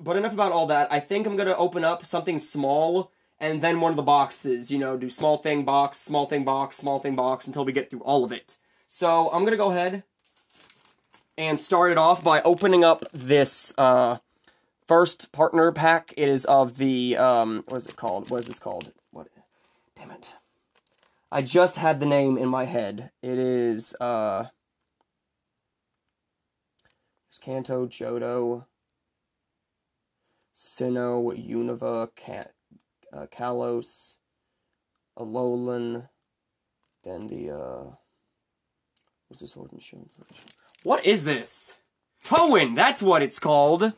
but enough about all that. I think I'm gonna open up something small and then one of the boxes, you know, do small thing box, small thing box, small thing box until we get through all of it. So I'm gonna go ahead and start it off by opening up this uh, first partner pack. It is of the um, what is it called? What is this called? What? Damn it! I just had the name in my head. It is uh, there's Kanto, Johto, Sinnoh, Unova, Cat uh, Kalos, Alolan, then the, uh, what's Sword and Shield? What is this? Hoenn, that's what it's called!